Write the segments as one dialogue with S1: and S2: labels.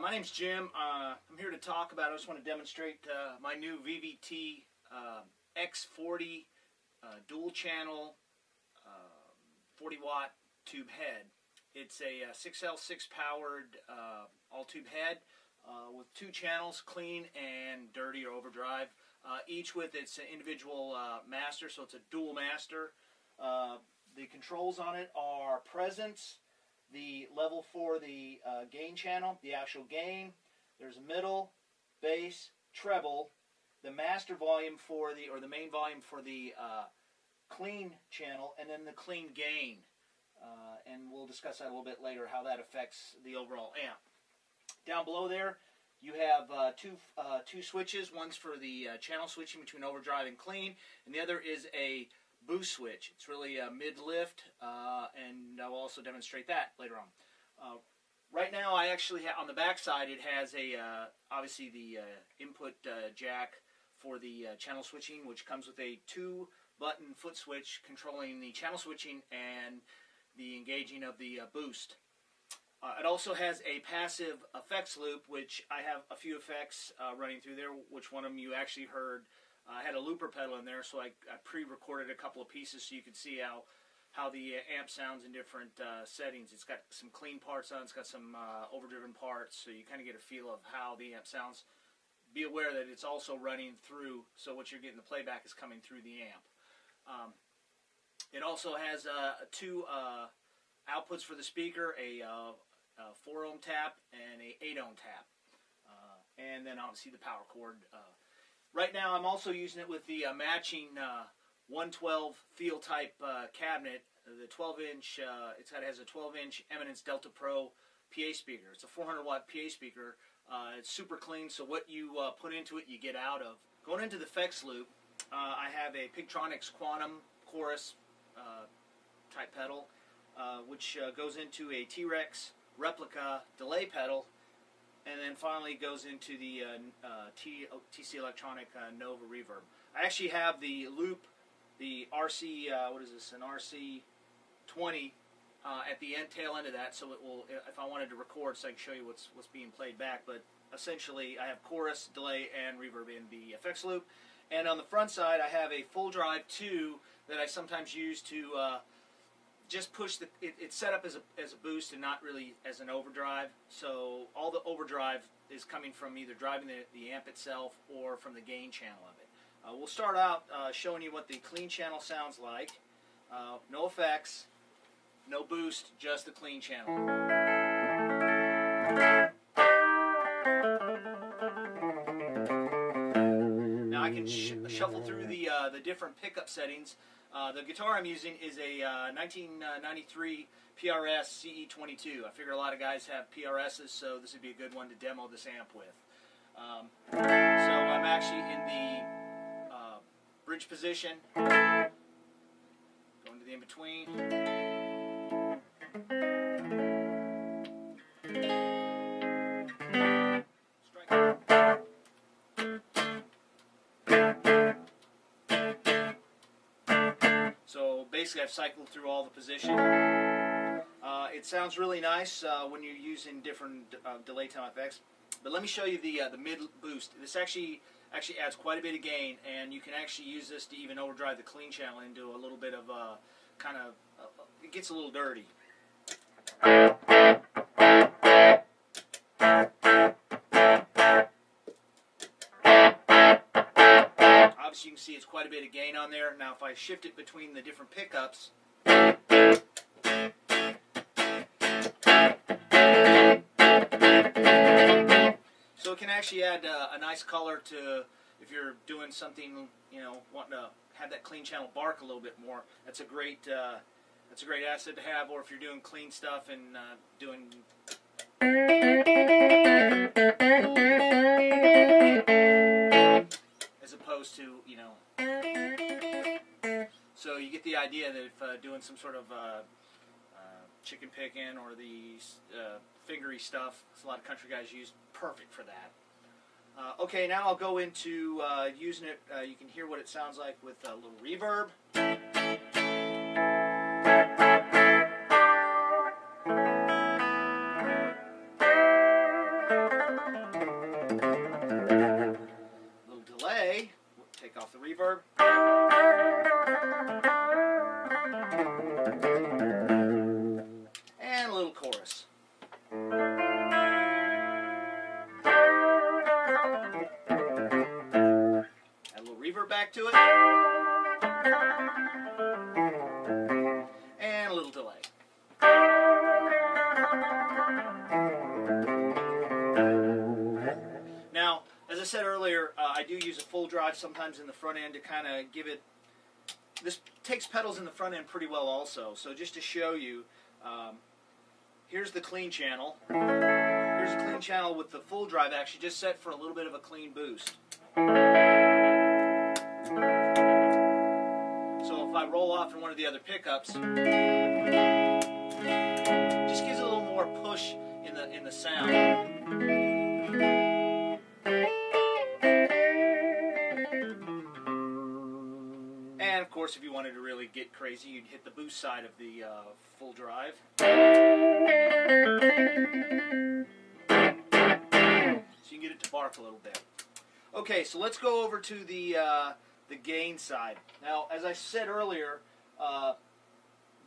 S1: uh, my name's Jim. Uh, I'm here to talk about, I just want to demonstrate uh, my new VVT uh, X40 uh, dual channel um, 40 watt tube head. It's a 6L6 uh, powered all tube head with two channels, clean and dirty or overdrive, each with its individual master, so it's a dual master. the controls on it are presence, the level for the uh, gain channel, the actual gain. There's middle, bass, treble, the master volume for the, or the main volume for the uh, clean channel, and then the clean gain. Uh, and we'll discuss that a little bit later, how that affects the overall amp. Down below there, you have uh, two uh, two switches. One's for the uh, channel switching between overdrive and clean, and the other is a boost switch. It's really a mid-lift, uh, and I'll also demonstrate that later on. Uh, right now, I actually on the back side, it has a, uh, obviously the uh, input uh, jack for the uh, channel switching, which comes with a two-button foot switch controlling the channel switching and the engaging of the boost. it also has a passive effects loop, which I have a few effects running through there, which one of them you actually heard I had a looper pedal in there, so I, I pre-recorded a couple of pieces so you could see how how the amp sounds in different uh, settings. It's got some clean parts on, it's got some uh, overdriven parts, so you kind of get a feel of how the amp sounds. Be aware that it's also running through, so what you're getting the playback is coming through the amp. Um, it also has uh, two uh, outputs for the speaker, a, uh, a, 4 ohm tap and a 8 ohm tap. Uh, and then obviously the power cord Right now, I'm also using it with the uh, matching uh, 112 Thiel type uh, cabinet. The 12 inch, uh, it has a 12 inch Eminence Delta Pro PA speaker. It's a 400 watt PA speaker. Uh, it's super clean, so what you uh, put into it, you get out of. Going into the effects loop, I have a Pigtronix Quantum Chorus type pedal, which goes into a T-Rex replica delay pedal and then finally goes into the uh, uh, T, TC Electronic uh, Nova Reverb. I actually have the loop, the RC, uh, what is this, an RC 20 uh, at the end tail end of that, so it will, if I wanted to record, so I can show you what's what's being played back. But essentially, I have chorus, delay, and reverb in the effects loop. And on the front side, I have a full drive 2 that I sometimes use to uh, just push the it, it's set up as a, as a boost and not really as an overdrive. So all the overdrive is coming from either driving the, the amp itself or from the gain channel of it. Uh, we'll start out uh, showing you what the clean channel sounds like. Uh, no effects no boost just the clean channel. Now I can sh shuffle through the uh, the different pickup settings uh, the guitar I'm using is a uh, 1993 PRS CE22. I figure a lot of guys have PRSs, so this would be a good one to demo this amp with. Um, so I'm actually in the uh, bridge position, going to the in-between. Basically I've cycled through all the positions. Uh, it sounds really nice uh, when you're using different uh, delay time effects. But let me show you the uh, the mid boost. This actually actually adds quite a bit of gain, and you can actually use this to even overdrive the clean channel into a little bit of uh, kind of it gets a little dirty. See it's quite a bit of gain on there. Now if I shift it between the different pickups, so it can actually add uh, a nice color to if you're doing something, you know, wanting to have that clean channel bark a little bit more. That's a great uh, that's a great asset to have. Or if you're doing clean stuff and uh, doing So you get the idea that if uh, doing some sort of uh, uh, chicken picking or the uh, fingery stuff, a lot of country guys use, perfect for that. Uh, okay, now I'll go into using it. you can hear what it sounds like with a little reverb. To it. And a little delay. Now, as I said earlier, uh, I do use a full drive sometimes in the front end to kind of give it. This takes pedals in the front end pretty well, also. So just to show you, um, here's the clean channel. Here's a clean channel with the full drive actually just set for a little bit of a clean boost. So if I roll off in one of the other pickups, just gives a little more push in the in the sound. And of course, if you wanted to really get crazy, you'd hit the boost side of the uh, full drive. So you can get it to bark a little bit. Okay, so let's go over to the uh, the gain side. Now, as I said earlier, uh,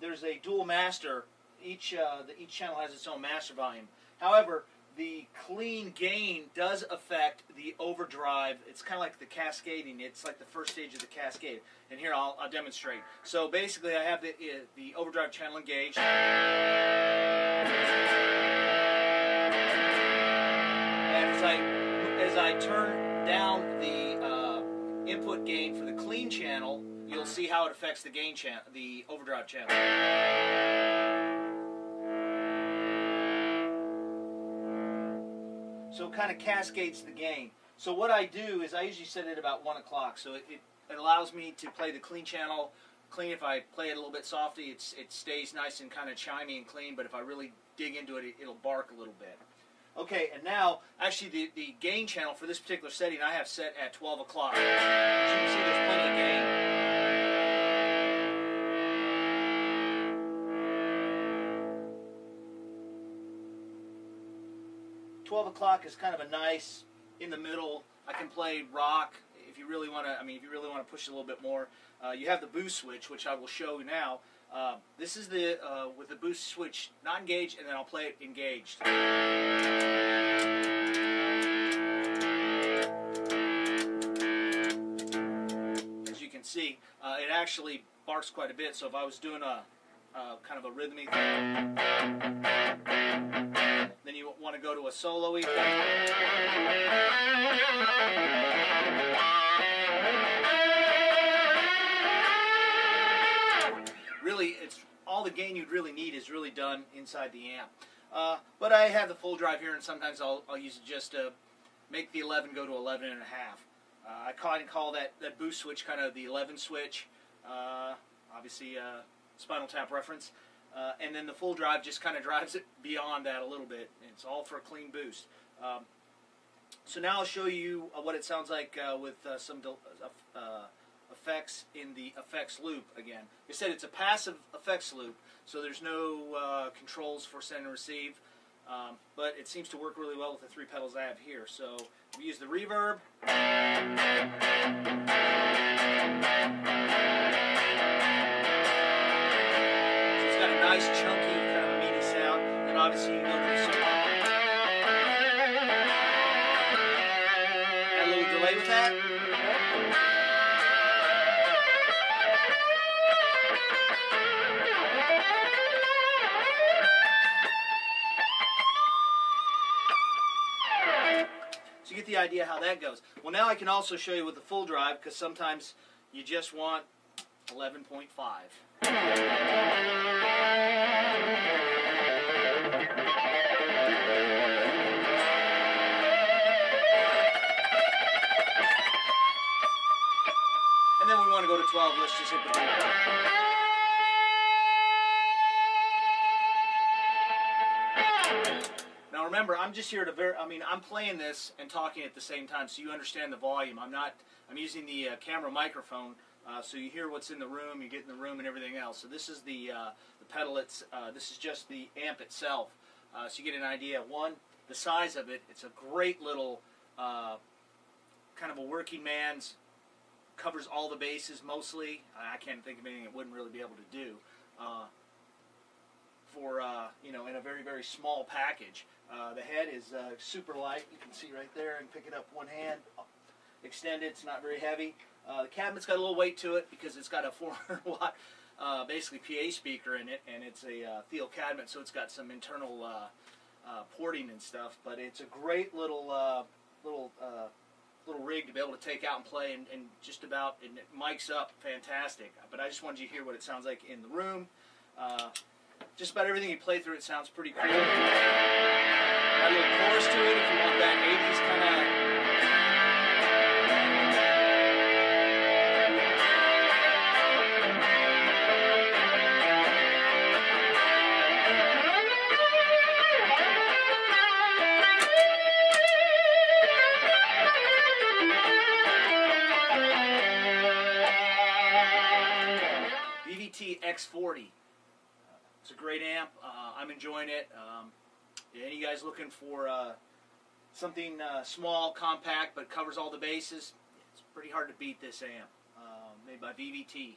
S1: there's a dual master. Each uh, the, each channel has its own master volume. However, the clean gain does affect the overdrive. It's kind of like the cascading. It's like the first stage of the cascade. And here I'll, I'll demonstrate. So basically, I have the uh, the overdrive channel engaged. And as I as I turn down the input gain for the clean channel, you'll see how it affects the gain channel, the overdrive channel. So it kind of cascades the gain. So what I do is I usually set it about one o'clock. So it, it, it allows me to play the clean channel clean. If I play it a little bit softly, it's it stays nice and kind of chimey and clean. But if I really dig into it, it it'll bark a little bit. Okay, and now actually the, the gain channel for this particular setting I have set at 12 o'clock. You can see, there's plenty of gain. 12 o'clock is kind of a nice in the middle. I can play rock if you really want to. I mean, if you really want to push it a little bit more. Uh, you have the boost switch, which I will show you now. Uh, this is the uh, with the boost switch not engaged, and then I'll play it engaged. As you can see, uh, it actually barks quite a bit. So if I was doing a kind of a rhythmic then you want to go to a solo-y Really, it's all the gain you'd really need is really done inside the amp. Uh, but I have the full drive here, and sometimes I'll, I'll use it just to make the 11 go to 11 and a half. Uh, I kind of call that, that boost switch kind of the 11 switch. Uh, obviously, uh, Spinal Tap reference. Uh, and then the full drive just kind of drives it beyond that a little bit. It's all for a clean boost. Um, so now I'll show you uh, what it sounds like with some effects in the effects loop again. I said it's a passive effects loop, so there's no uh, controls for send and receive. Um, but it seems to work really well with the three pedals I have here. So we use the reverb. So it's got a nice chunky kind of meaty sound, and obviously you go the solo. Add a little delay with that. The idea how that goes. Well, now I can also show you with the full drive because sometimes you just want 11.5. And then we want to go to 12. Let's just hit the boot. Just here to ver- I mean, I'm playing this and talking at the same time, so you understand the volume. I'm not. I'm using the uh, camera microphone, uh, so you hear what's in the room, you get in the room, and everything else. So this is the uh, the pedal. It's uh, this is just the amp itself, uh, so you get an idea. One, the size of it. It's a great little uh, kind of a working man's covers all the bases mostly. I can't think of anything it wouldn't really be able to do. For uh, you know, in a very very small package. Uh, the head is uh, super light. You can see right there and pick it up one hand. Extended. It's not very heavy. Uh, the cabinet's got a little weight to it because it's got a 400 watt, uh, basically PA speaker in it, and it's a uh, Thiel cabinet, so it's got some internal porting and stuff. But it's a great little little little rig to be able to take out and play and, and just about and it mics up fantastic but I just wanted you to hear what it sounds like in the room uh, just about everything you play through it sounds pretty cool got a little chorus to it if you want that 80s kind of X40. It's a great amp. Uh, I'm enjoying it. Um, any guys looking for uh, something uh, small, compact, but covers all the bases? It's pretty hard to beat this amp. Uh, made by VVT.